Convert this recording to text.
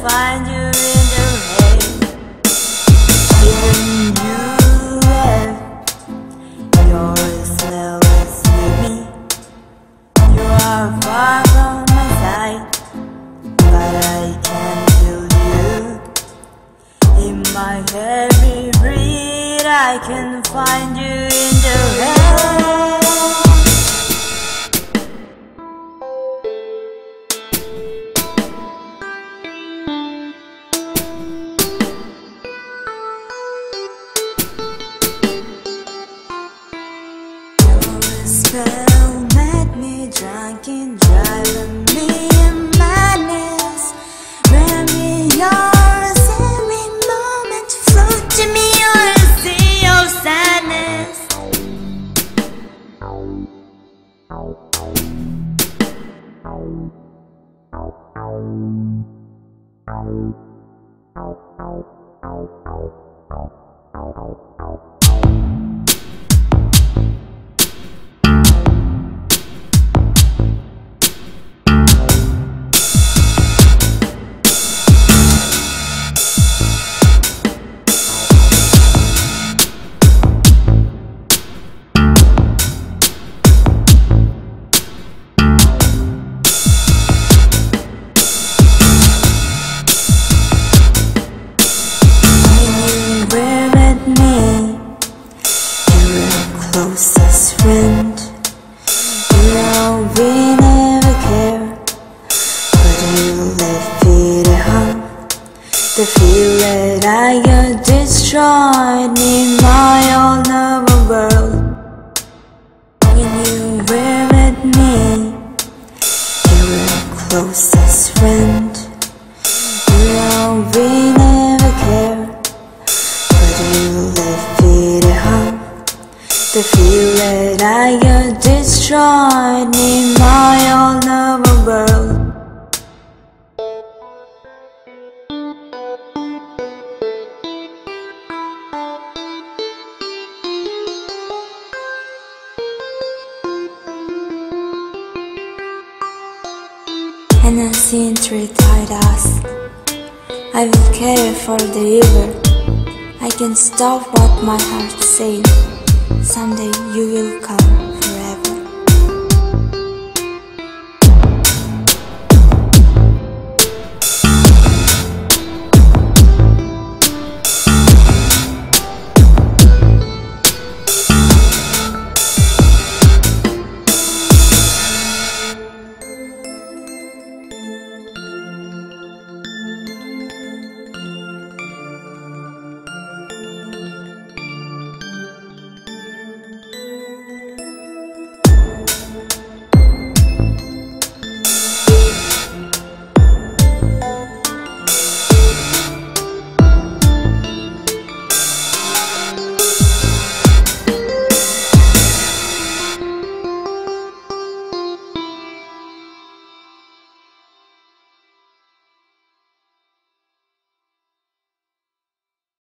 find you in the rain. You smell with me. You are far from my but I can feel you in my every breath. I can find you Ow, ow, ow, ow. Closest friend. You know we never care. But you left me behind The feel that I got destroyed in my own other world. When you were with me You were closest friend the feel that I got destroyed. In my own other world. And I seen three tied us I will care for the river I can stop what my heart says Someday you will come.